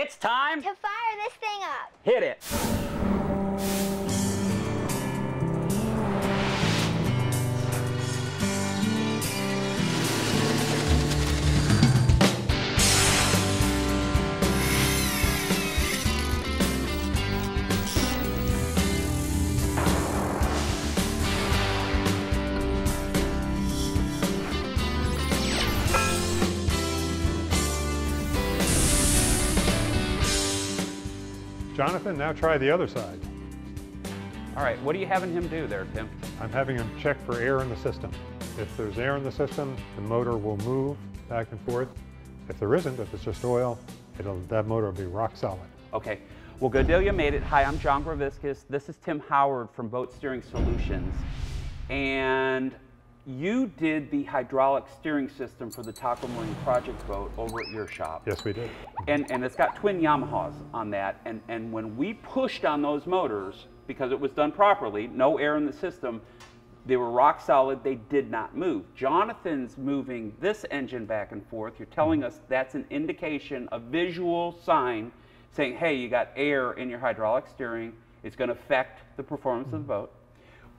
It's time to fire this thing up. Hit it. Jonathan, now try the other side. All right, what are you having him do there, Tim? I'm having him check for air in the system. If there's air in the system, the motor will move back and forth. If there isn't, if it's just oil, it'll, that motor will be rock solid. Okay, well, good deal, you made it. Hi, I'm John Greviskis. This is Tim Howard from Boat Steering Solutions. And you did the hydraulic steering system for the Taco Marine project boat over at your shop. Yes, we did. And, and it's got twin Yamahas on that. And, and when we pushed on those motors, because it was done properly, no air in the system, they were rock solid, they did not move. Jonathan's moving this engine back and forth. You're telling us that's an indication, a visual sign saying, hey, you got air in your hydraulic steering. It's going to affect the performance of the boat.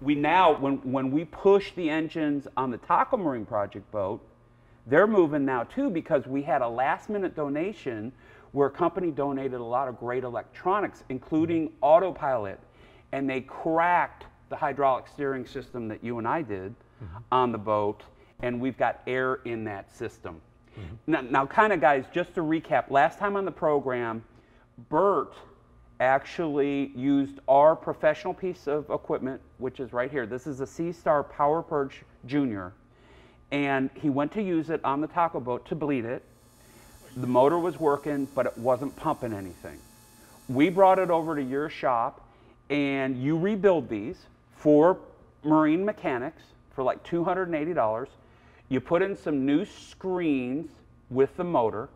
We now, when, when we push the engines on the Taco Marine project boat, they're moving now too because we had a last minute donation where a company donated a lot of great electronics, including autopilot, and they cracked the hydraulic steering system that you and I did mm-hmm. on the boat, and we've got air in that system. Mm-hmm. Now, now kind of guys, just to recap, last time on the program, Bert actually used our professional piece of equipment, which is right here. This is a SeaStar Power Purge Junior. And he went to use it on the taco boat to bleed it. The motor was working, but it wasn't pumping anything. We brought it over to your shop and you rebuild these for marine mechanics for like $280. You put in some new screens with the motor.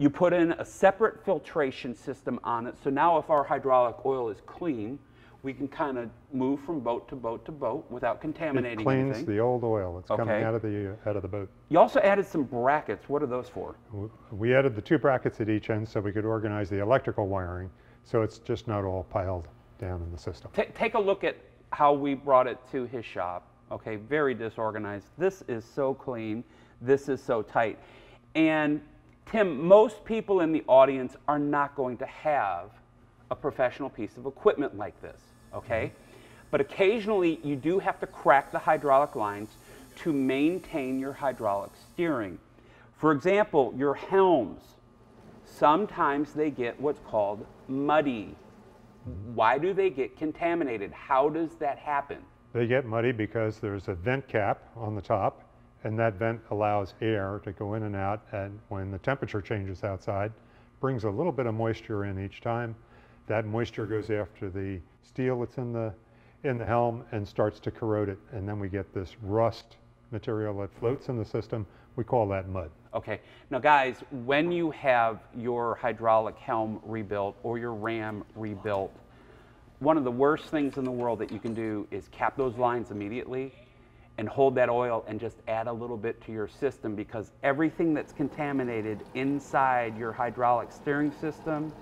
You put in a separate filtration system on it. So now if our hydraulic oil is clean, we can kind of move from boat to boat to boat without contaminating It cleans anything. the old oil that's coming out of the uh, out of the boat. You also added some brackets. What are those for? W- We added the two brackets at each end so we could organize the electrical wiring, so it's just not all piled down in the system. Ta take a look at how we brought it to his shop. Okay, very disorganized. This is so clean. This is so tight. And Tim, most people in the audience are not going to have a professional piece of equipment like this, okay? But occasionally you do have to crack the hydraulic lines to maintain your hydraulic steering. For example, your helms, sometimes they get what's called muddy. Why do they get contaminated? How does that happen? They get muddy because there's a vent cap on the top, and that vent allows air to go in and out, and when the temperature changes outside, brings a little bit of moisture in each time. That moisture goes after the steel that's in the, in the helm and starts to corrode it, and then we get this rust material that floats in the system. We call that mud. Okay, now guys, when you have your hydraulic helm rebuilt or your ram rebuilt, one of the worst things in the world that you can do is cap those lines immediately and hold that oil and just add a little bit to your system because everything that's contaminated inside your hydraulic steering system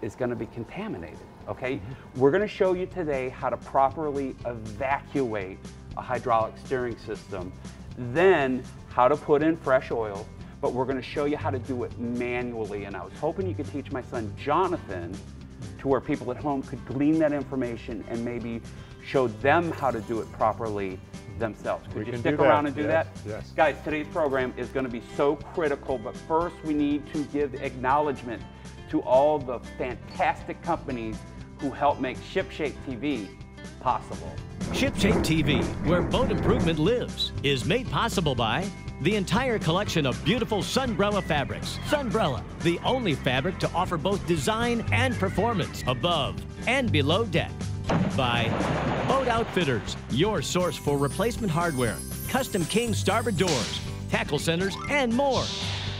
is going to be contaminated. Okay, mm-hmm. we're going to show you today how to properly evacuate a hydraulic steering system, then how to put in fresh oil. But we're going to show you how to do it manually. And I was hoping you could teach my son Jonathan to where people at home could glean that information and maybe show them how to do it properly themselves. Could We you stick around and do yes, that? yes. Guys, today's program is going to be so critical, but first we need to give acknowledgement to all the fantastic companies who help make ShipShape TV possible. ShipShape TV, where boat improvement lives, is made possible by the entire collection of beautiful Sunbrella fabrics. Sunbrella, the only fabric to offer both design and performance above and below deck. By Boat Outfitters, your source for replacement hardware, custom king starboard doors, tackle centers, and more.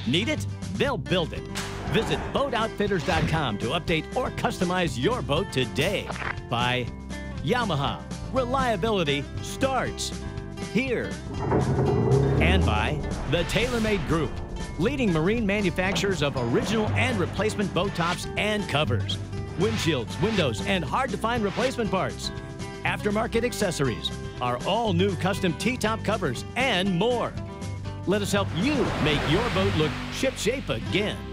Need it? They'll build it. Visit boatoutfitters.com to update or customize your boat today. By Yamaha, reliability starts here. And by the TaylorMade Group, leading marine manufacturers of original and replacement boat tops and covers, windshields, windows, and hard to find replacement parts, aftermarket accessories, our all new custom T top covers, and more. Let us help you make your boat look shipshape again.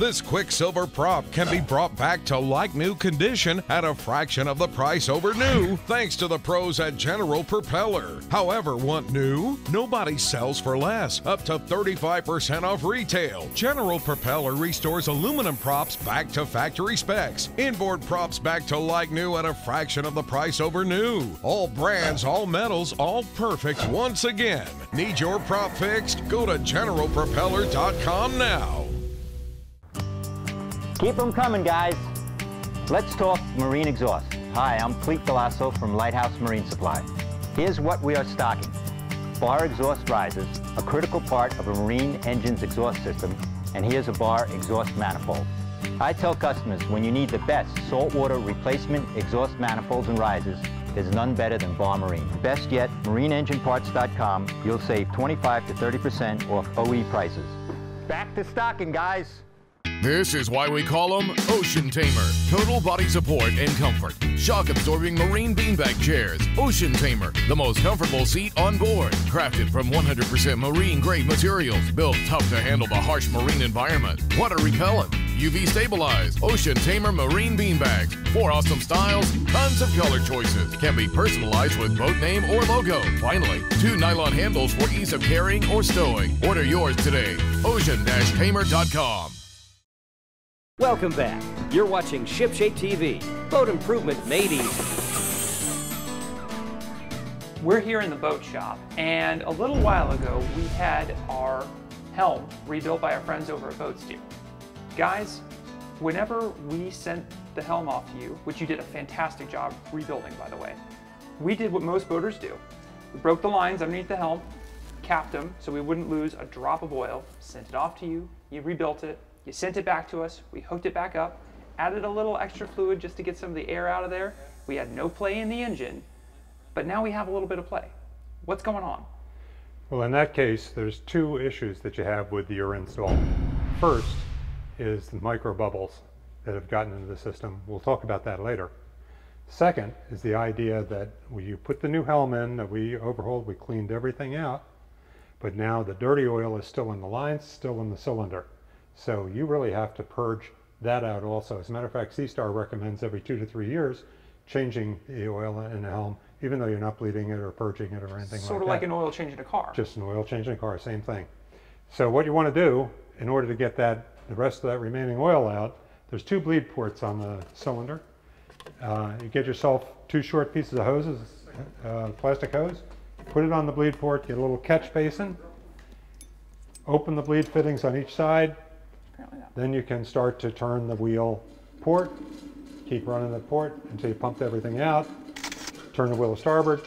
This Quicksilver prop can be brought back to like new condition at a fraction of the price over new, thanks to the pros at General Propeller. However, want new? Nobody sells for less, up to 35% off retail. General Propeller restores aluminum props back to factory specs, inboard props back to like new at a fraction of the price over new. All brands, all metals, all perfect once again. Need your prop fixed? Go to generalpropeller.com now. Keep them coming, guys. Let's talk marine exhaust. Hi, I'm Clete Galasso from Lighthouse Marine Supply. Here's what we are stocking. Barr exhaust risers, a critical part of a marine engine's exhaust system, and here's a Barr exhaust manifold. I tell customers when you need the best saltwater replacement exhaust manifolds and risers, there's none better than Barr Marine. Best yet, marineengineparts.com, you'll save 25 to 30% off OE prices. Back to stocking, guys. This is why we call them Ocean Tamer. Total body support and comfort. Shock absorbing marine beanbag chairs. Ocean Tamer, the most comfortable seat on board. Crafted from 100% marine grade materials. Built tough to handle the harsh marine environment. Water repellent. UV stabilized. Ocean Tamer marine beanbags. Four awesome styles, tons of color choices. Can be personalized with boat name or logo. Finally, two nylon handles for ease of carrying or stowing. Order yours today. Ocean-tamer.com. Welcome back. You're watching ShipShape TV. Boat improvement made easy. We're here in the boat shop, and a little while ago we had our helm rebuilt by our friends over at Boat Steer. Guys, whenever we sent the helm off to you, which you did a fantastic job rebuilding by the way, we did what most boaters do. We broke the lines underneath the helm, capped them so we wouldn't lose a drop of oil, sent it off to you, you rebuilt it, you sent it back to us, we hooked it back up, added a little extra fluid just to get some of the air out of there. We had no play in the engine, but now we have a little bit of play. What's going on? Well, in that case, there's two issues that you have with your install. First is the micro bubbles that have gotten into the system. We'll talk about that later. Second is the idea that when you put the new helm in that we overhauled, we cleaned everything out, but now the dirty oil is still in the lines, still in the cylinder. So you really have to purge that out also. As a matter of fact, SeaStar recommends every two to three years changing the oil in the helm, even though you're not bleeding it or purging it or anything like that. Sort of like an oil change in a car. Just an oil change in a car, same thing. So what you want to do in order to get that the rest of that remaining oil out, there's two bleed ports on the cylinder. Uh, you get yourself two short pieces of hoses, uh, plastic hose, put it on the bleed port, get a little catch basin, open the bleed fittings on each side, then you can start to turn the wheel port, keep running the port until you pumped everything out, turn the wheel to starboard,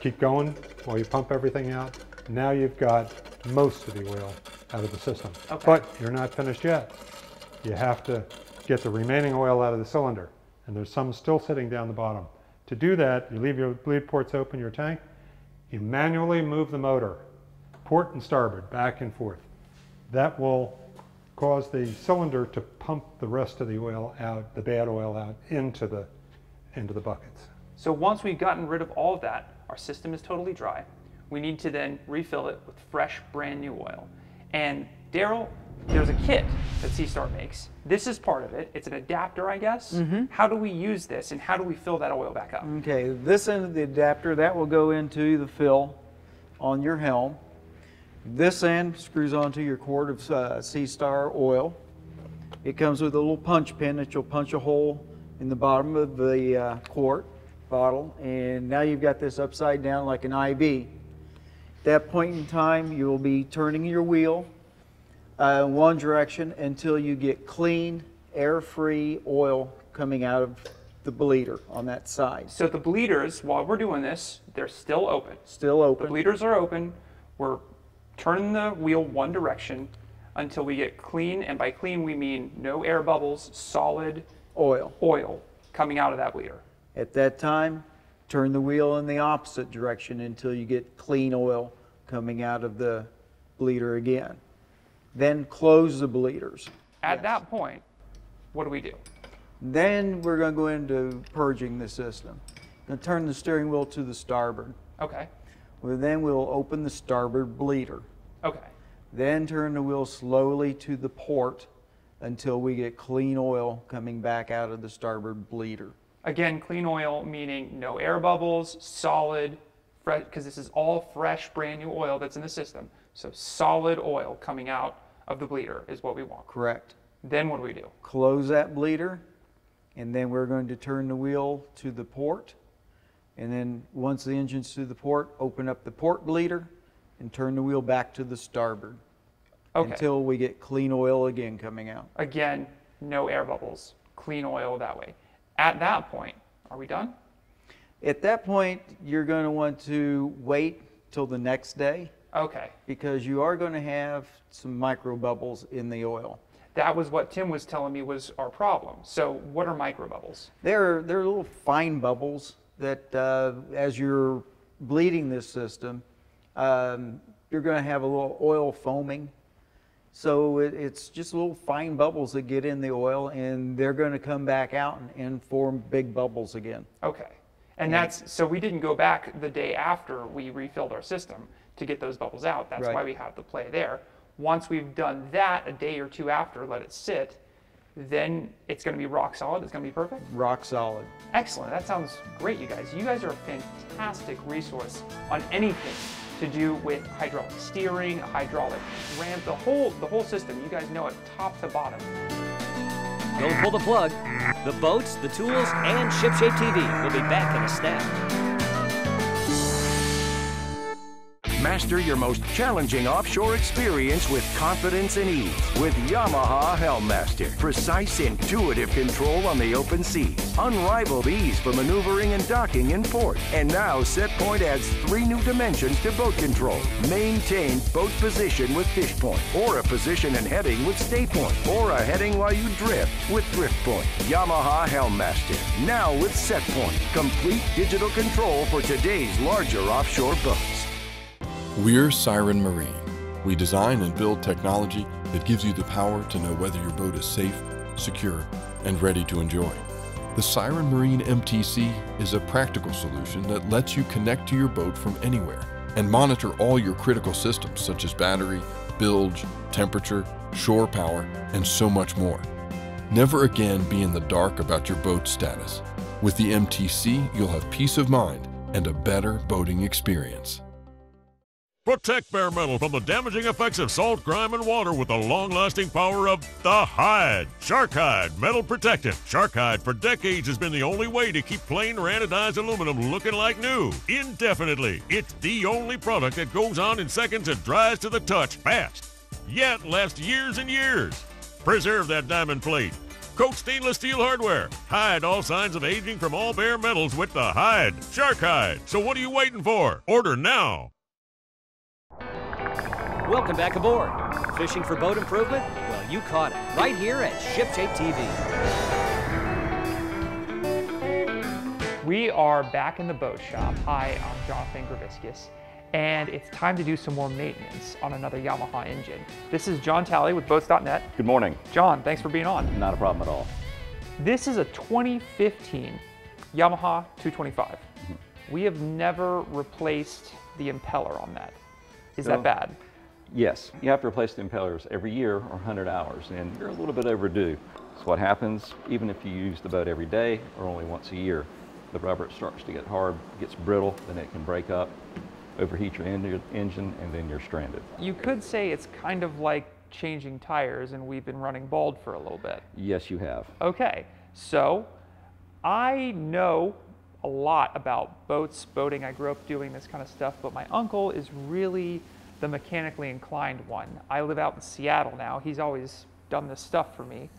keep going while you pump everything out. Now you've got most of the oil out of the system. Okay. But you're not finished yet. You have to get the remaining oil out of the cylinder, and there's some still sitting down the bottom. To do that, you leave your bleed ports open, your tank, you manually move the motor, port and starboard, back and forth. That will cause the cylinder to pump the rest of the oil out, the bad oil out, into the, into the buckets. So once we've gotten rid of all of that, our system is totally dry. We need to then refill it with fresh, brand new oil. And Daryl, there's a kit that SeaStar makes. This is part of it. It's an adapter, I guess. Mm -hmm. How do we use this and how do we fill that oil back up? Okay, this end of the adapter, that will go into the fill on your helm. This end screws onto your quart of uh, SeaStar oil. It comes with a little punch pin that you'll punch a hole in the bottom of the uh, quart bottle, and now you've got this upside down like an IV. At that point in time, you will be turning your wheel uh, in one direction until you get clean, air-free oil coming out of the bleeder on that side. So the bleeders, while we're doing this, they're still open. Still open. The bleeders are open. We're turning the wheel one direction until we get clean, and by clean we mean no air bubbles, solid Oil. oil coming out of that bleeder. At that time, turn the wheel in the opposite direction until you get clean oil coming out of the bleeder again. Then close the bleeders. At that point, what do we do? Then we're going to go into purging the system. Going to turn the steering wheel to the starboard. Okay. Well, then we'll open the starboard bleeder. Okay. Then turn the wheel slowly to the port until we get clean oil coming back out of the starboard bleeder. Again, clean oil meaning no air bubbles, solid, fresh, because this is all fresh, brand new oil that's in the system. So solid oil coming out of the bleeder is what we want. Correct. Then what do we do? Close that bleeder, and then we're going to turn the wheel to the port. And then once the engine's to the port, open up the port bleeder and turn the wheel back to the starboard Okay. until we get clean oil again coming out. Again, no air bubbles, clean oil that way. At that point, are we done? At that point, you're going to want to wait till the next day Okay. because you are going to have some micro bubbles in the oil. That was what Tim was telling me was our problem. So what are microbubbles? They're, they're little fine bubbles that uh, as you're bleeding this system, um, you're going to have a little oil foaming. So it, it's just little fine bubbles that get in the oil and they're going to come back out and, and form big bubbles again. Okay. And that's so we didn't go back the day after we refilled our system to get those bubbles out. That's Right. why we have the play there. Once we've done that a day or two after, let it sit, then it's going to be rock solid. It's going to be perfect. Rock solid. Excellent. That sounds great, you guys. You guys are a fantastic resource on anything to do with hydraulic steering, hydraulic ramp, the whole the whole system. You guys know it top to bottom. Don't pull the plug. The boats, the tools, and ShipShape TV will be back in a snap. Master your most challenging offshore experience with confidence and ease with Yamaha Helmmaster. Precise, intuitive control on the open seas. Unrivaled ease for maneuvering and docking in port. And now SetPoint adds three new dimensions to boat control. Maintain boat position with fish point, or a position and heading with stay point, or a heading while you drift with drift point. Yamaha Helmmaster. Now with SetPoint. Complete digital control for today's larger offshore boats. We're Siren Marine. We design and build technology that gives you the power to know whether your boat is safe, secure, and ready to enjoy. The Siren Marine MTC is a practical solution that lets you connect to your boat from anywhere and monitor all your critical systems such as battery, bilge, temperature, shore power, and so much more. Never again be in the dark about your boat status. With the MTC, you'll have peace of mind and a better boating experience. Protect bare metal from the damaging effects of salt, grime, and water with the long lasting power of the hide. Shark Hide Metal Protectant. Shark Hide for decades has been the only way to keep plain or anodized aluminum looking like new indefinitely. It's the only product that goes on in seconds and dries to the touch fast, yet lasts years and years. Preserve that diamond plate. Coat stainless steel hardware. Hide all signs of aging from all bare metals with the Hide. Shark Hide. So what are you waiting for? Order now. Welcome back aboard. Fishing for boat improvement? Well, you caught it right here at ShipShape TV. We are back in the boat shop. Hi, I'm Jonathan Greviskis, and it's time to do some more maintenance on another Yamaha engine. This is John Talley with Boats.net. Good morning. John, thanks for being on. Not a problem at all. This is a 2015 Yamaha 225. Mm-hmm. We have never replaced the impeller on that. Is No. that bad? Yes, you have to replace the impellers every year or 100 hours, and you're a little bit overdue. So what happens, even if you use the boat every day or only once a year, the rubber starts to get hard, gets brittle, then it can break up, overheat your en- engine, and then you're stranded. You could say it's kind of like changing tires, and we've been running bald for a little bit. Yes, you have. Okay, so I know a lot about boats, boating. I grew up doing this kind of stuff, but my uncle is really the mechanically inclined one. I live out in Seattle now. He's always done this stuff for me.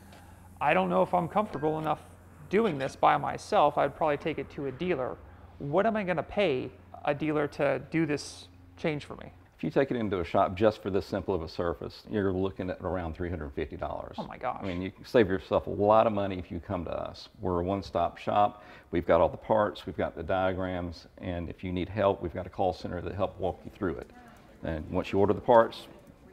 I don't know if I'm comfortable enough doing this by myself. I'd probably take it to a dealer. What am I going to pay a dealer to do this change for me? If you take it into a shop just for this simple of a surface, you're looking at around $350. Oh my gosh. I mean, you save yourself a lot of money if you come to us. We're a one-stop shop. We've got all the parts, we've got the diagrams, and if you need help, we've got a call center that help walk you through it. And once you order the parts,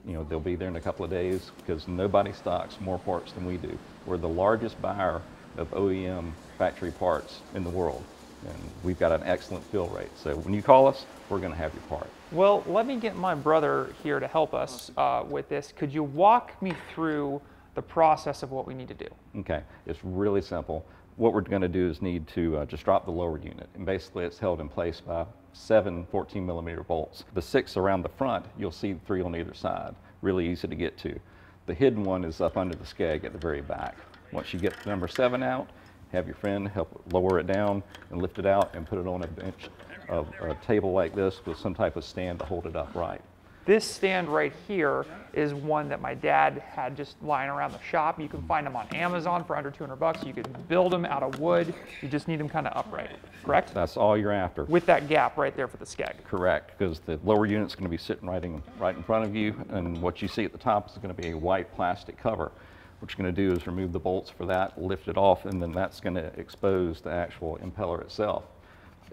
you know, they'll be there in a couple of days because nobody stocks more parts than we do. We're the largest buyer of OEM factory parts in the world. And we've got an excellent fill rate. So when you call us, we're going to have your part. Well, let me get my brother here to help us uh, with this. Could you walk me through the process of what we need to do? Okay, it's really simple. What we're going to do is need to uh, just drop the lower unit. And basically it's held in place by seven 14 millimeter bolts. The six around the front, you'll see three on either side. Really easy to get to. The hidden one is up under the skeg at the very back. Once you get number seven out, have your friend help lower it down and lift it out and put it on a bench, a table like this with some type of stand to hold it upright. This stand right here is one that my dad had just lying around the shop. You can find them on Amazon for under 200 bucks. You can build them out of wood. You just need them kind of upright, correct? That's all you're after. With that gap right there for the skeg. Correct, because the lower unit's going to be sitting right in, right in front of you, and what you see at the top is going to be a white plastic cover. What you're going to do is remove the bolts for that, lift it off, and then that's going to expose the actual impeller itself.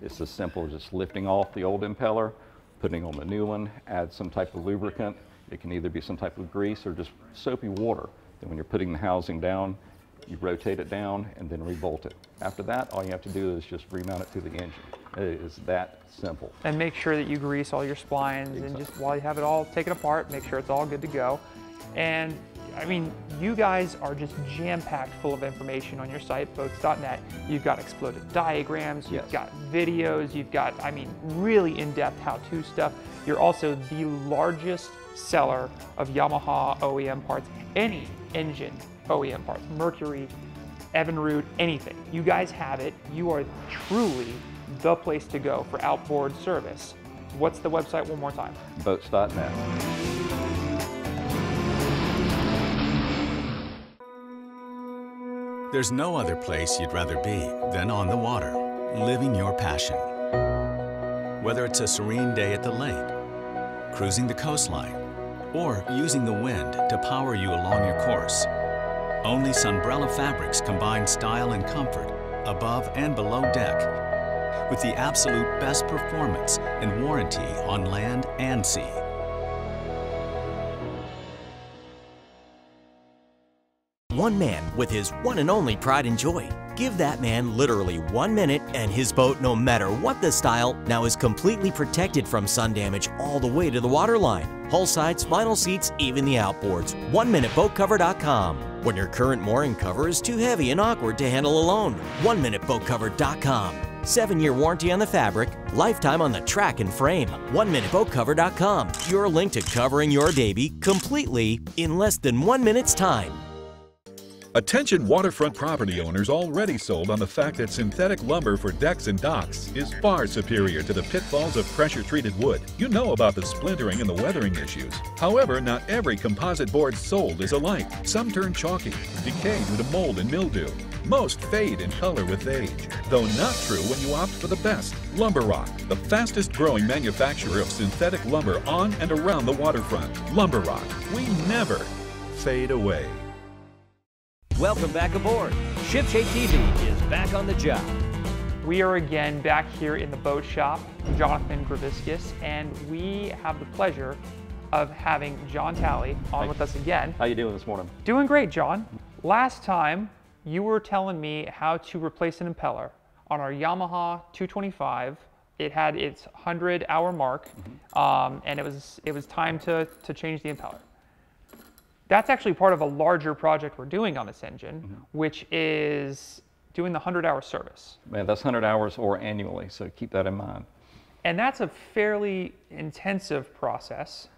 It's as simple as just lifting off the old impeller, putting on the new one, add some type of lubricant. It can either be some type of grease or just soapy water. Then when you're putting the housing down, you rotate it down and then rebolt it. After that, all you have to do is just remount it to the engine. It is that simple. And make sure that you grease all your splines exactly. and just while you have it all taken apart, make sure it's all good to go. And I mean, you guys are just jam-packed full of information on your site, boats.net. You've got exploded diagrams, you've yes. got videos, you've got, I mean, really in-depth how-to stuff. You're also the largest seller of Yamaha OEM parts, any engine OEM parts, Mercury, Evinrude, anything. You guys have it. You are truly the place to go for outboard service. What's the website one more time? Boats.net. There's no other place you'd rather be than on the water, living your passion. Whether it's a serene day at the lake, cruising the coastline, or using the wind to power you along your course, only Sunbrella fabrics combine style and comfort above and below deck with the absolute best performance and warranty on land and sea. One man with his one and only pride and joy. Give that man literally one minute and his boat, no matter what the style, now is completely protected from sun damage all the way to the waterline. Hull sides, vinyl seats, even the outboards. OneMinuteBoatCover.com. When your current mooring cover is too heavy and awkward to handle alone. OneMinuteBoatCover.com. Seven-year warranty on the fabric, lifetime on the track and frame. OneMinuteBoatCover.com. Your link to covering your baby completely in less than one minute's time. Attention waterfront property owners already sold on the fact that synthetic lumber for decks and docks is far superior to the pitfalls of pressure-treated wood. You know about the splintering and the weathering issues. However, not every composite board sold is alike. Some turn chalky, decay due to mold and mildew. Most fade in color with age, though not true when you opt for the best. Lumber Rock, the fastest growing manufacturer of synthetic lumber on and around the waterfront. Lumber Rock, we never fade away. Welcome back aboard. ShipShape TV is back on the job. We are again back here in the boat shop, Jonathan Greviskis, and we have the pleasure of having John Talley on with us again. How you doing this morning? Doing great, John. Last time, you were telling me how to replace an impeller on our Yamaha 225. It had its 100 hour mark, mm -hmm. um, and it was, it was time to, to change the impeller. That's actually part of a larger project we're doing on this engine, mm -hmm. which is doing the 100 hour service. Man, that's 100 hours or annually, so keep that in mind. And that's a fairly intensive process.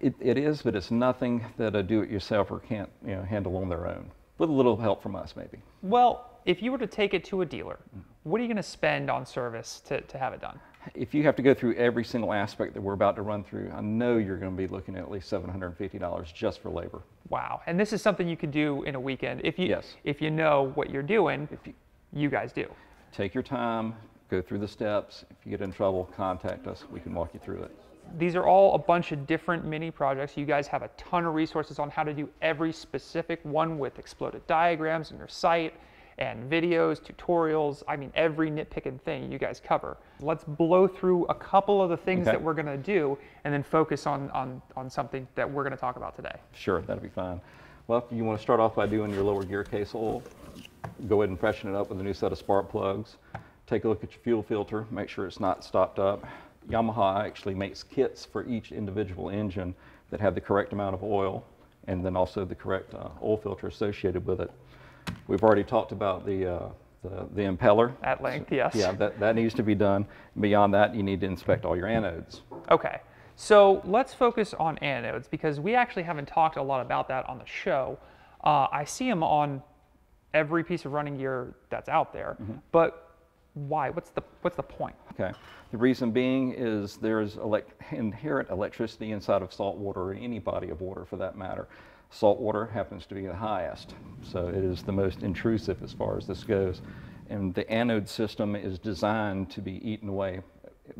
It, it is, but it's nothing that a do-it-yourselfer can't you know, handle on their own, with a little help from us maybe. Well, if you were to take it to a dealer, mm -hmm. what are you going to spend on service to, to have it done? If you have to go through every single aspect that we're about to run through, I know you're going to be looking at at least $750 just for labor. Wow. And this is something you can do in a weekend if you, yes. if you know what you're doing, if you, you guys do. Take your time, go through the steps. If you get in trouble, contact us. We can walk you through it. These are all a bunch of different mini projects. You guys have a ton of resources on how to do every specific one with exploded diagrams on your site and videos, tutorials, I mean, every nitpicking thing you guys cover. Let's blow through a couple of the things Okay. that we're gonna do and then focus on, on, on something that we're gonna talk about today. Sure, that'll be fine. Well, if you want to start off by doing your lower gear case oil, go ahead and freshen it up with a new set of spark plugs. Take a look at your fuel filter, make sure it's not stopped up. Yamaha actually makes kits for each individual engine that have the correct amount of oil and then also the correct uh, oil filter associated with it. We've already talked about the, uh, the, the impeller. At length, yes. Yeah, that, that needs to be done. Beyond that, you need to inspect all your anodes. Okay, so let's focus on anodes because we actually haven't talked a lot about that on the show. Uh, I see them on every piece of running gear that's out there, but why? What's the what's the point? Okay. The reason being is there's elec inherent electricity inside of salt water or any body of water for that matter. Salt water happens to be the highest, so it is the most intrusive as far as this goes. And the anode system is designed to be eaten away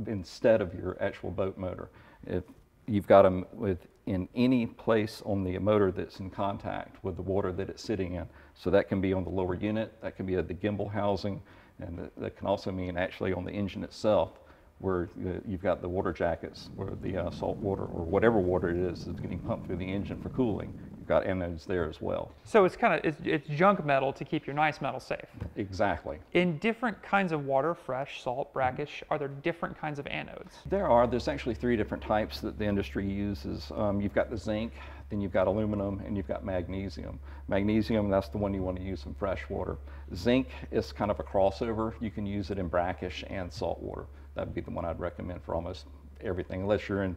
instead of your actual boat motor. If you've got them with in any place on the motor that's in contact with the water that it's sitting in. So that can be on the lower unit, that can be at the gimbal housing, and that, can also mean actually on the engine itself, where uh, you've got the water jackets, where the uh, salt water or whatever water it is that's getting pumped through the engine for cooling. Got anodes there as well. So it's kind of it's, it's junk metal to keep your nice metal safe. Exactly. In different kinds of water, fresh, salt, brackish, are there different kinds of anodes? There are. There's actually three different types that the industry uses. Um, you've got the zinc, then you've got aluminum, and you've got magnesium. Magnesium, that's the one you want to use in fresh water. Zinc is kind of a crossover. You can use it in brackish and salt water. That would be the one I'd recommend for almost everything, unless you're in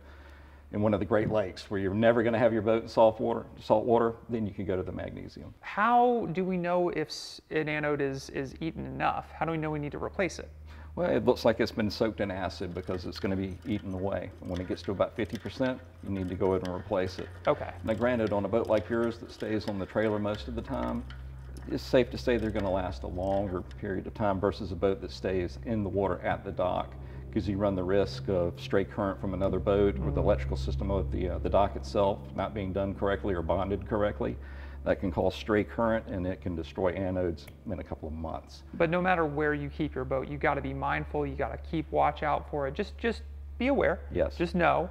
in one of the Great Lakes where you're never going to have your boat in salt water, salt water, then you can go to the magnesium. How do we know if an anode is is eaten enough? How do we know we need to replace it? Well, it looks like it's been soaked in acid because it's going to be eaten away. And when it gets to about 50%, you need to go ahead and replace it. Okay. Now, granted, on a boat like yours that stays on the trailer most of the time, it's safe to say they're going to last a longer period of time versus a boat that stays in the water at the dock because you run the risk of stray current from another boat or the electrical system of the, uh, the dock itself not being done correctly or bonded correctly. That can cause stray current and it can destroy anodes in a couple of months. But no matter where you keep your boat, you got to be mindful. You got to keep watch out for it. Just just be aware. Yes. Just know.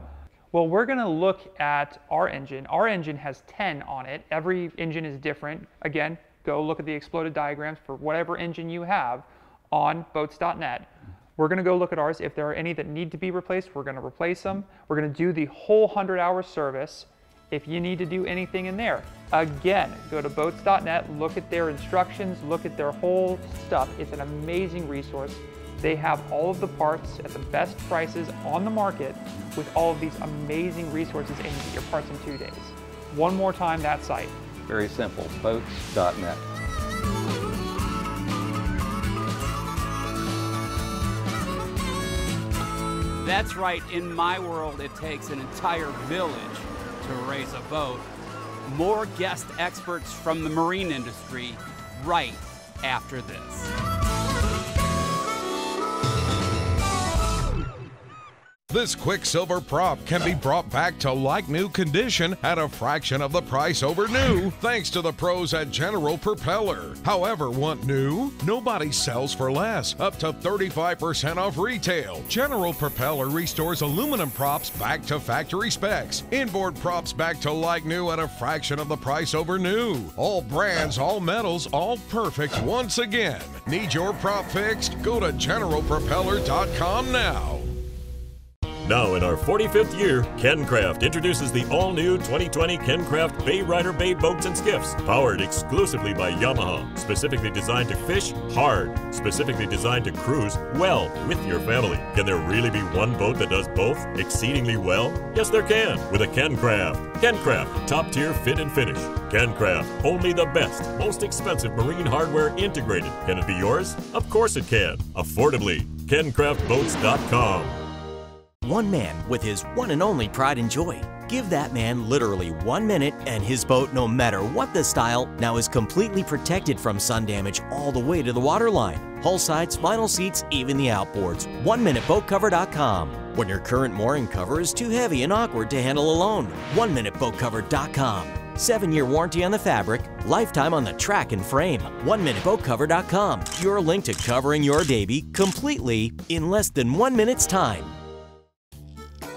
Well, we're going to look at our engine. Our engine has 10 on it. Every engine is different. Again, go look at the exploded diagrams for whatever engine you have on boats.net. We're going to go look at ours. If there are any that need to be replaced, we're going to replace them. We're going to do the whole 100 hour service if you need to do anything in there. Again, go to boats.net, look at their instructions, look at their whole stuff. It's an amazing resource. They have all of the parts at the best prices on the market with all of these amazing resources and you get your parts in two days. One more time, that site. Very simple, boats.net. That's right, in my world, it takes an entire village to raise a boat. More guest experts from the marine industry right after this. This Quicksilver prop can be brought back to like new condition at a fraction of the price over new, thanks to the pros at General Propeller. However, want new? Nobody sells for less, up to 35% off retail. General Propeller restores aluminum props back to factory specs, inboard props back to like new at a fraction of the price over new. All brands, all metals, all perfect once again. Need your prop fixed? Go to generalpropeller.com now. Now, in our 45th year, KenCraft introduces the all new 2020 KenCraft Bay Rider Bay boats and skiffs, powered exclusively by Yamaha. Specifically designed to fish hard, specifically designed to cruise well with your family. Can there really be one boat that does both exceedingly well? Yes, there can, with a KenCraft. KenCraft, top tier fit and finish. KenCraft, only the best, most expensive marine hardware integrated. Can it be yours? Of course it can. Affordably. KenCraftBoats.com. One man with his one and only pride and joy. Give that man literally one minute, and his boat, no matter what the style, now is completely protected from sun damage all the way to the waterline. Hull sides, vinyl seats, even the outboards. OneMinuteBoatCover.com. When your current mooring cover is too heavy and awkward to handle alone. OneMinuteBoatCover.com. Seven year warranty on the fabric, lifetime on the track and frame. OneMinuteBoatCover.com, your link to covering your baby completely in less than one minute's time.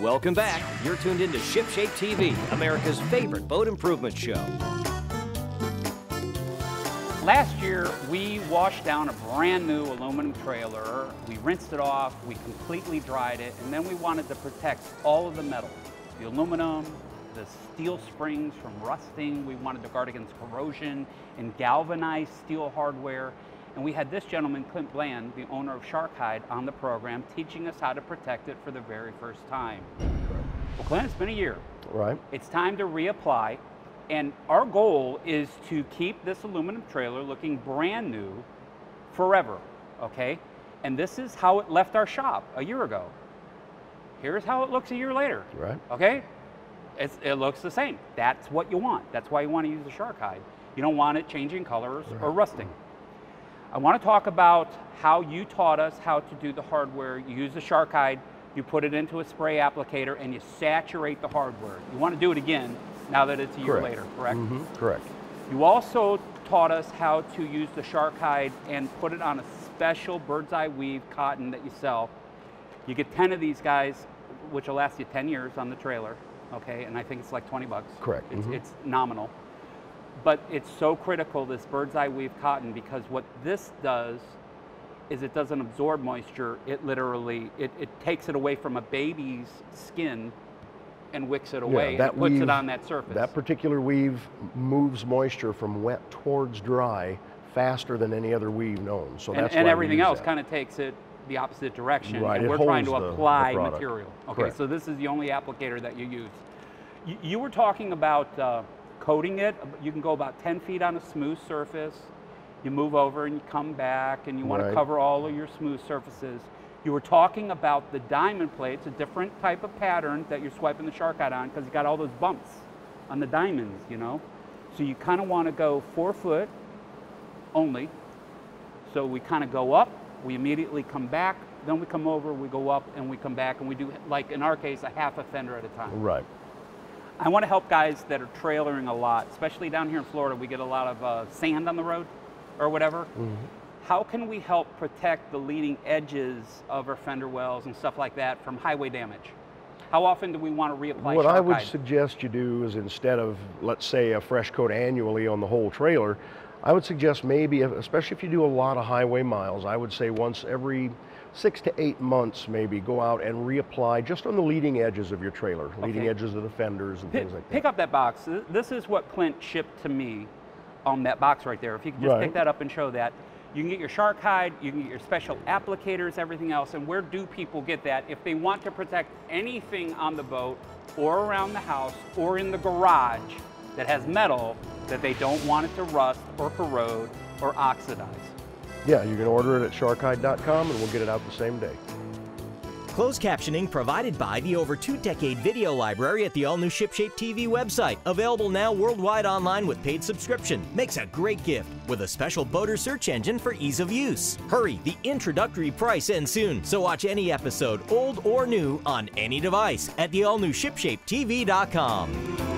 Welcome back. You're tuned into ShipShape TV, America's favorite boat improvement show. Last year, we washed down a brand new aluminum trailer. We rinsed it off, we completely dried it, and then we wanted to protect all of the metals. The aluminum, the steel springs from rusting. We wanted to guard against corrosion and galvanized steel hardware. And we had this gentleman, Clint Bland, the owner of Sharkhide, on the program teaching us how to protect it for the very first time. Well, Clint, it's been a year. Right. It's time to reapply. And our goal is to keep this aluminum trailer looking brand new forever, okay? And this is how it left our shop a year ago. Here's how it looks a year later. Right. Okay? It's, it looks the same. That's what you want. That's why you want to use the Sharkhide. You don't want it changing colors or rusting. I want to talk about how you taught us how to do the hardware. You use the shark hide, you put it into a spray applicator, and you saturate the hardware. You want to do it again now that it's a year Correct. later, correct? Mhm, Correct. You also taught us how to use the shark hide and put it on a special bird's eye weave cotton that you sell. You get 10 of these guys, which will last you 10 years on the trailer, okay? And I think it's like 20 bucks. Correct. It's, Mhm. it's nominal. But it's so critical, this bird's eye weave cotton, because what this does is it doesn't absorb moisture. It literally, it, it takes it away from a baby's skin and wicks it away Yeah, and puts weave- it on that surface. That particular weave moves moisture from wet towards dry faster than any other weave known. So and, that's and everything else kind of takes it the opposite direction. Right, and it we're trying to the- the apply product. material. Okay, Correct. so this is the only applicator that you use. You, you were talking about uh, coating it. You can go about 10 feet on a smooth surface. You move over and you come back, and you want Right. to cover all of your smooth surfaces. You were talking about the diamond plates, a different type of pattern that you're swiping the shark hide on because you got all those bumps on the diamonds, you know? So you kind of want to go four foot only. So we kind of go up, we immediately come back, then we come over, we go up, and we come back, and we do, like in our case, a half a fender at a time. Right. I want to help guys that are trailering a lot, especially down here in Florida. We get a lot of uh, sand on the road or whatever. Mhm. How can we help protect the leading edges of our fender wells and stuff like that from highway damage? How often do we want to reapply What I would hide? suggest you do is instead of, let's say, a fresh coat annually on the whole trailer, I would suggest maybe, especially if you do a lot of highway miles, I would say once every six to eight months maybe go out and reapply just on the leading edges of your trailer, leading edges of the fenders and Pick, things like that. pick up that box. This is what Clint shipped to me on that box right there. If you could just Right. pick that up and show that. You can get your shark hide, you can get your special applicators, everything else. And where do people get that? If they want to protect anything on the boat or around the house or in the garage that has metal that they don't want it to rust or corrode or oxidize. Yeah, you can order it at sharkhide.com and we'll get it out the same day. Closed captioning provided by the over two decade video library at the all new ShipShape TV website. Available now worldwide online with paid subscription. Makes a great gift with a special boater search engine for ease of use. Hurry, the introductory price ends soon, so watch any episode, old or new, on any device at the all new ShipShapeTV.com.